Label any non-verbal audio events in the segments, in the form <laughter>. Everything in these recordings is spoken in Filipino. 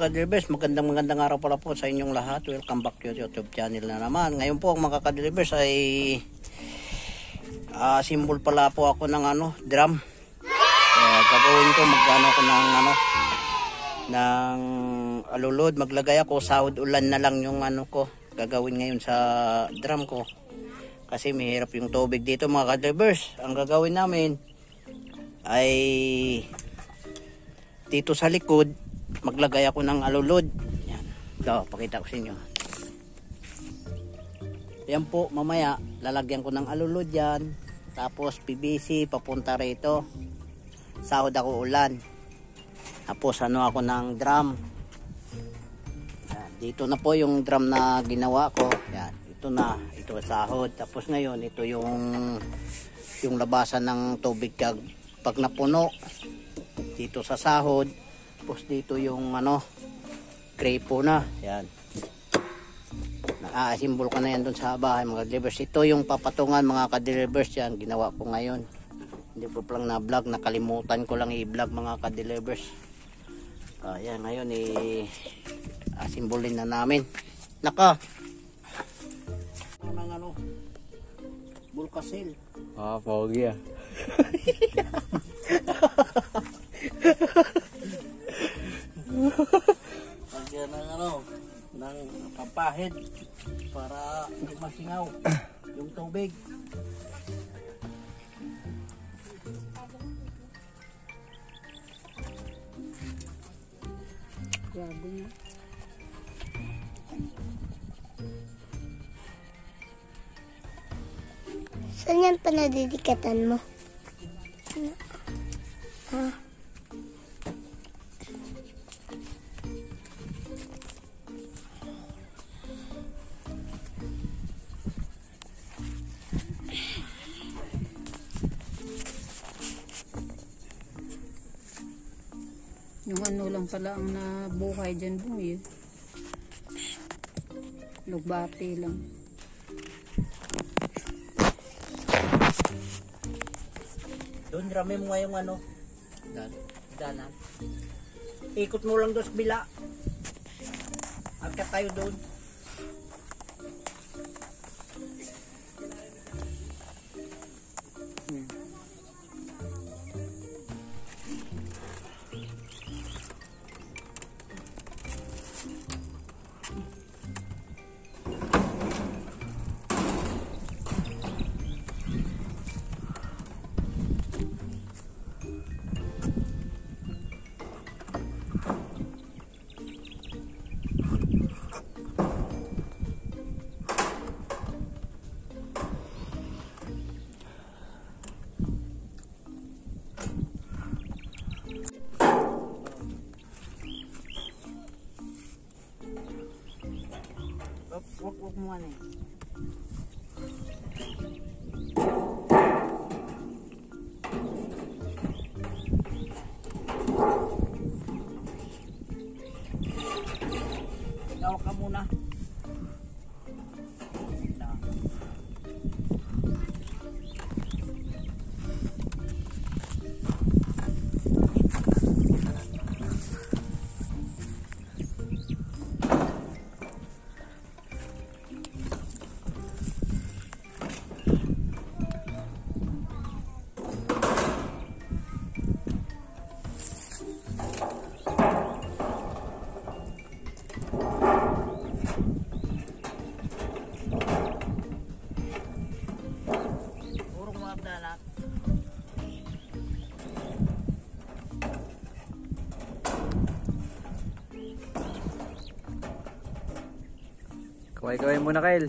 mga ka-delivers, magandang magandang araw pala po sa inyong lahat. Welcome back to YouTube channel na naman. Ngayon po mga ka-delivers ay uh, symbol pala po ako ng ano, drum. Uh, gagawin ko magano ako ng ano ng alulod. Maglagay ako sahod ulan na lang yung ano ko gagawin ngayon sa drum ko. Kasi mahirap yung tubig dito mga ka-delivers. Ang gagawin namin ay dito sa likod maglagay ako ng alulod yan. Ito pakita ko sa inyo. Yan po mamaya lalagyan ko ng alulod yan. Tapos PVC papunta rito. Sahod ako ulan. Tapos ano ako ng drum. Yan, dito na po yung drum na ginawa ko. Yan. Ito na ito sahod. Tapos ngayon ito yung yung labasan ng tubig kag pag napuno dito sa sahod tapos dito yung ano crepo na. Yan. Nakasimbol ka na yan dun sa bahay mga delivers. Ito yung papatungan mga ka-delivers. Yan ginawa ko ngayon. Hindi po lang na vlog nakalimutan ko lang i-vlog mga ka-delivers. Uh, yan ngayon i asimbolin na namin. Naka! Ng ano bulkasil. Ah pogi ah <laughs> pampahid para hindi masingaw yung tubig. Grabe nga. Saan yan panadidikatan mo? Yung ano lang pala ang nabuhay dyan boy. eh. Lugbati lang. Doon rami mo nga yung ano, dan, danan. Ikot mo lang doon sa bila. Agkat tayo doon. 我我摸嘞。Kaway-kaway muna Kyle.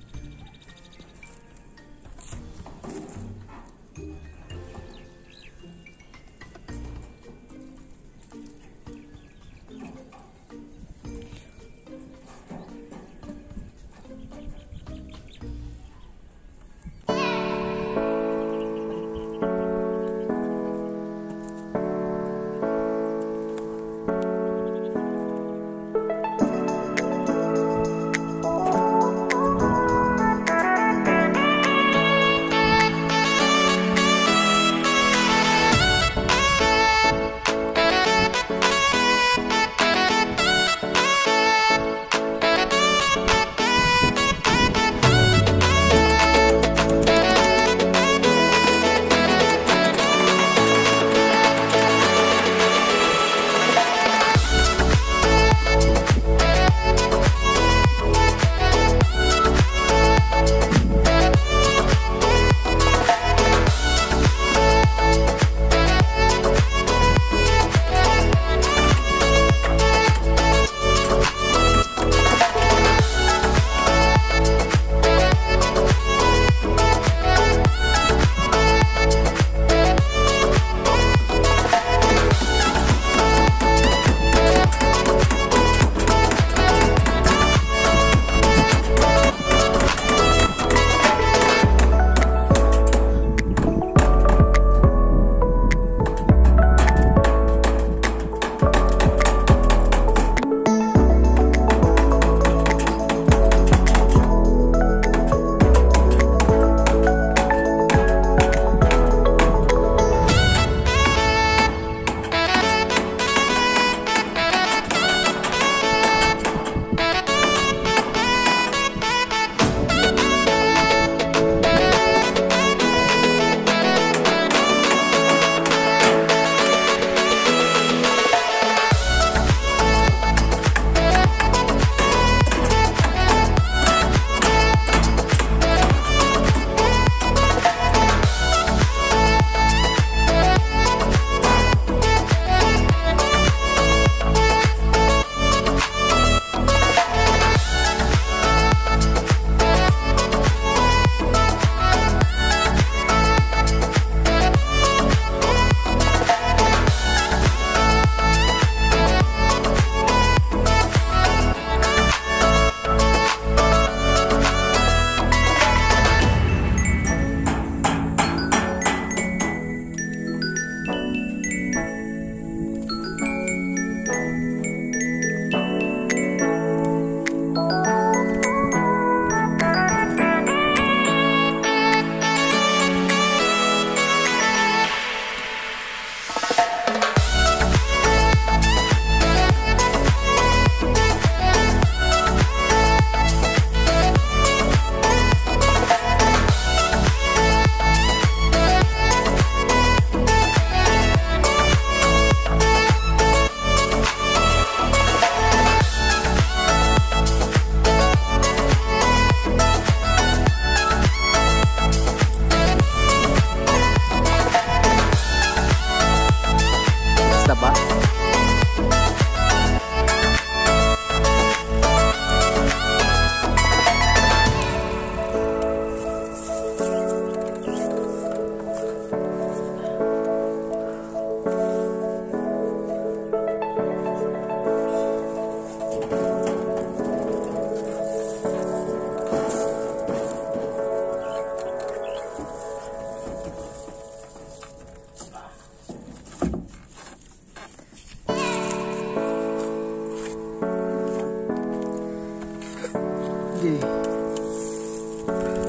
ver.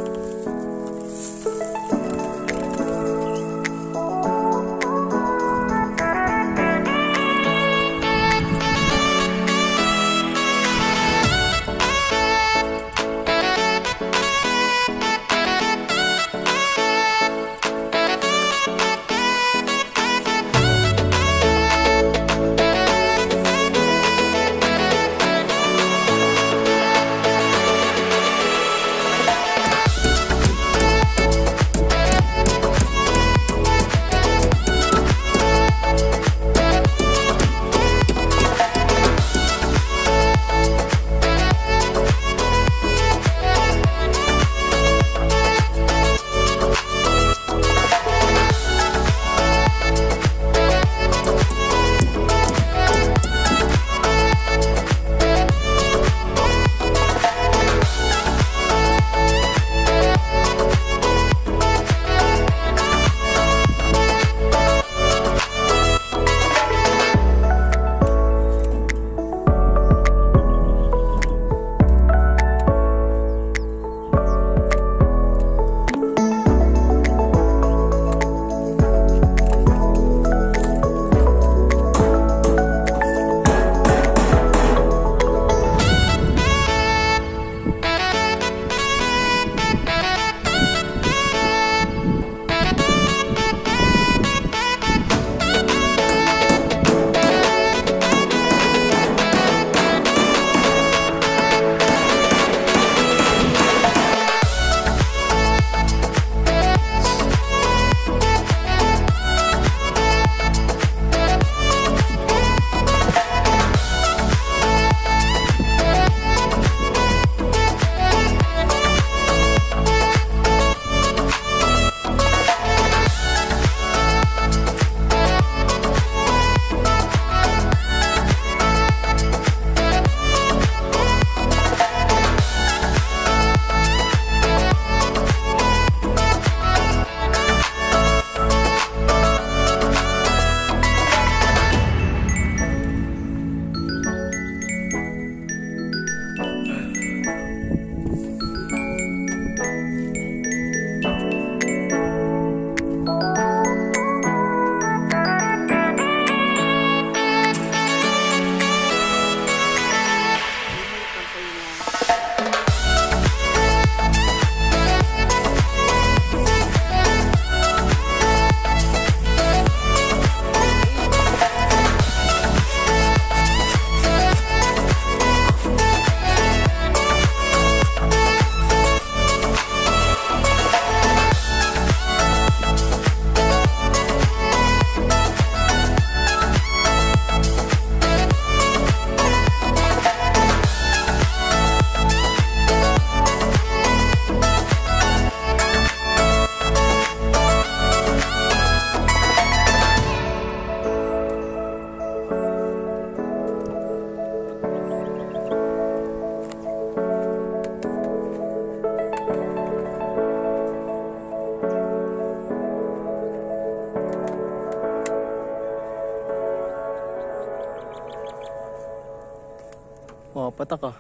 Patak ah.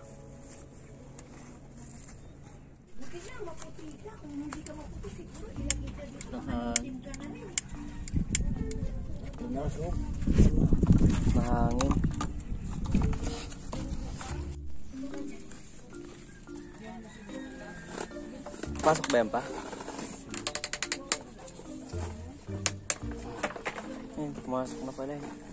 Mahangin. Pasok ba yan pa? Ayun, pumasok na pala eh.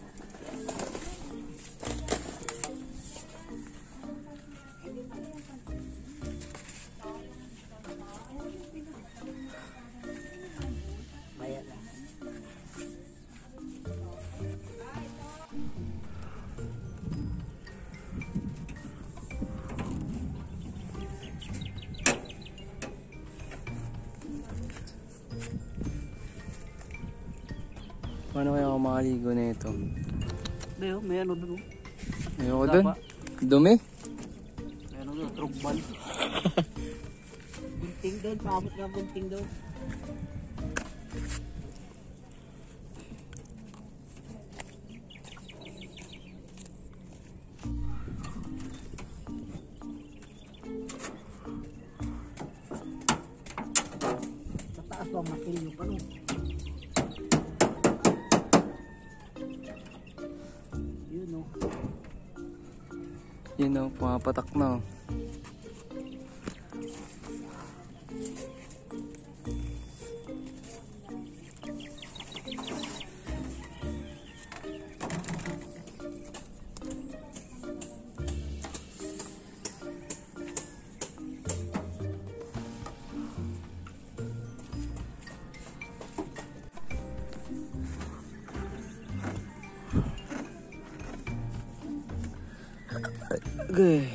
ako makaligo na ito. Hindi, oh, may ano doon. Oh. Ayoko doon. Dumi? Meron ano doon, trugbal. <laughs> bunting doon, paabot nga bunting doon. Sa taas oh, ba, matilyo pa doon? Yun o, pumapatak na oh. Okay.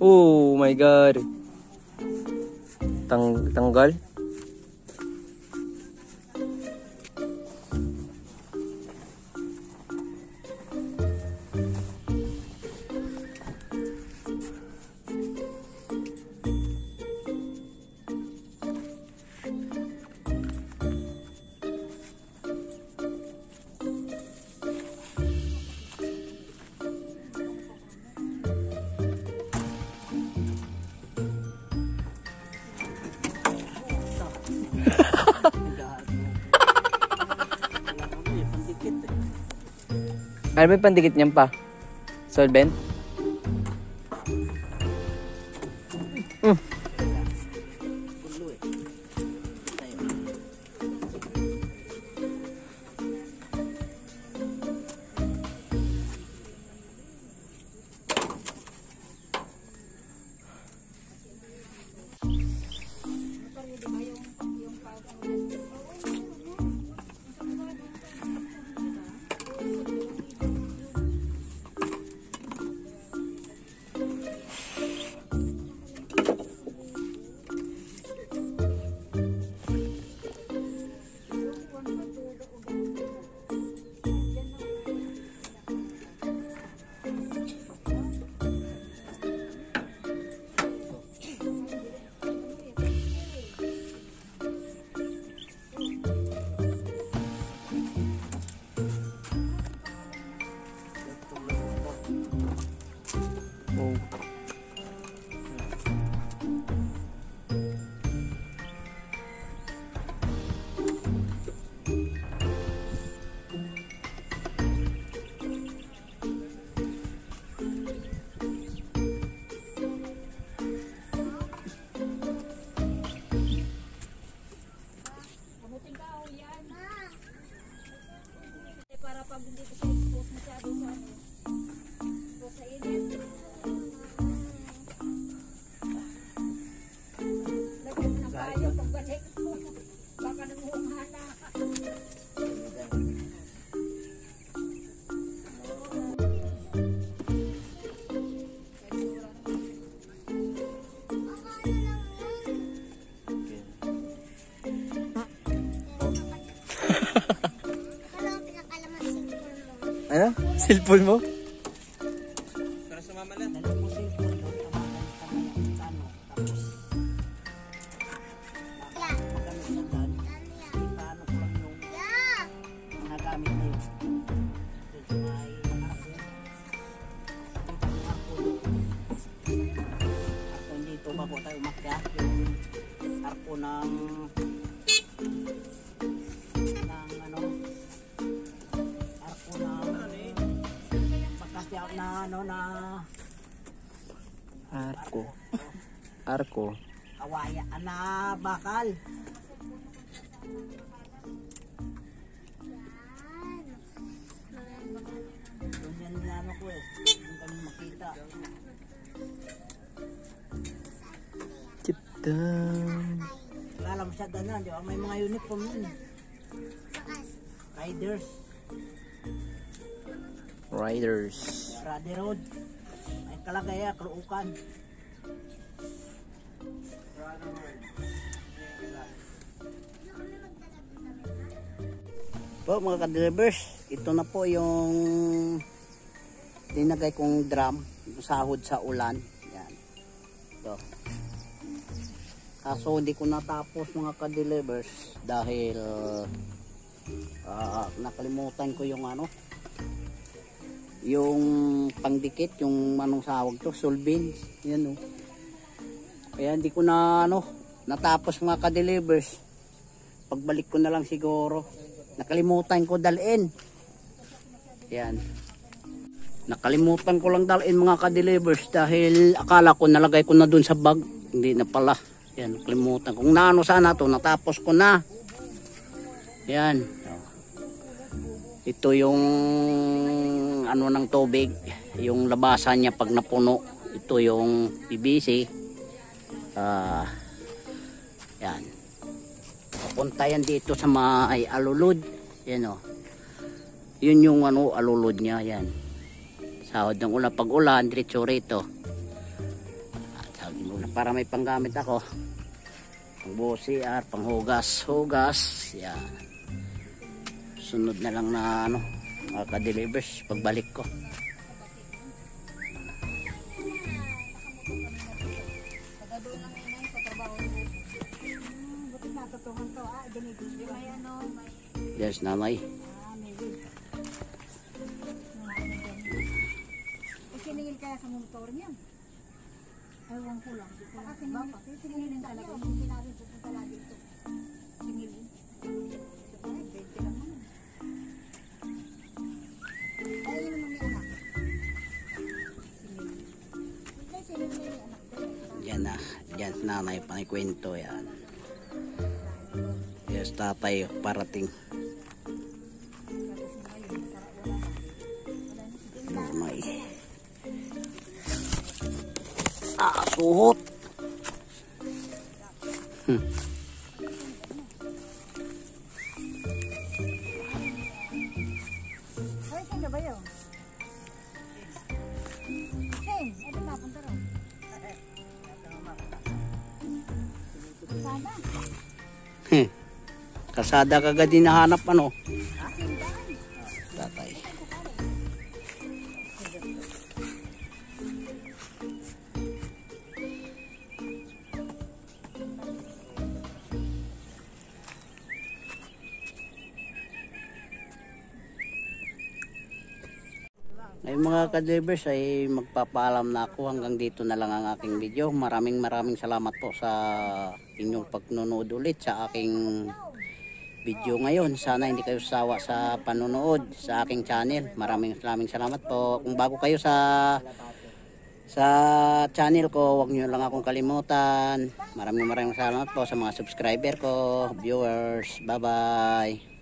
Oh my god. Tang tanggal? Ano yung pandikit niyan pa? Solvent? Dito yung arko doon. Arko dito bago tayo umakyat. Yung arko ng ano na Arko. Arko. Awaya na bakal. Doon yan nilano ko eh. Doon kami makita. Chip down. Kilala mo siya dana, di ba? May mga uniform yun. Riders. Riders. Rady Road. May kalagaya, Kruukan. Po mga ka-delivers, ito na po yung dinagay kong drum sahod sa ulan yan ito kaso hindi ko natapos mga ka-delivers dahil ah, nakalimutan ko yung ano yung pangdikit yung anong sawag to sulbin yan oh. Kaya hindi ko na ano natapos mga ka-delivers. Pagbalik ko na lang siguro. Nakalimutan ko dalin. Yan. Nakalimutan ko lang dalin mga ka-delivers dahil akala ko nalagay ko na dun sa bag. Hindi na pala. Yan nakalimutan kung naano sana to natapos ko na. Yan. Ito yung ano ng tubig yung labasan niya pag napuno ito yung PVC ah yan. Papunta yan dito sa may alulod. Yan o yun yung ano alulod niya yan. Sahod ng ulan pag ulan diretso rito. Para may panggamit ako. Pang busi at panghugas hugas yan. Sunod na lang na ano mga ka-delivers pagbalik ko yes nanay may wig. Eh, siningil kaya sa motor niya? Ewan ko lang. Baka siningil, talaga. Hindi namin pupunta lagi yan si nanay panikwento yan. Yes tatay parating. Nanay ah suhot hmm. Kasada kagad din nahanap ano. Tatay. Ngayon mga ka-drivers ay magpapaalam na ako hanggang dito na lang ang aking video. Maraming maraming salamat po sa inyong pagnunood ulit sa aking video ngayon. Sana hindi kayo sawa sa panonood sa aking channel. Maraming maraming salamat po. Kung bago kayo sa sa channel ko, huwag niyo lang akong kalimutan. Maraming maraming salamat po sa mga subscriber ko, viewers. Bye-bye.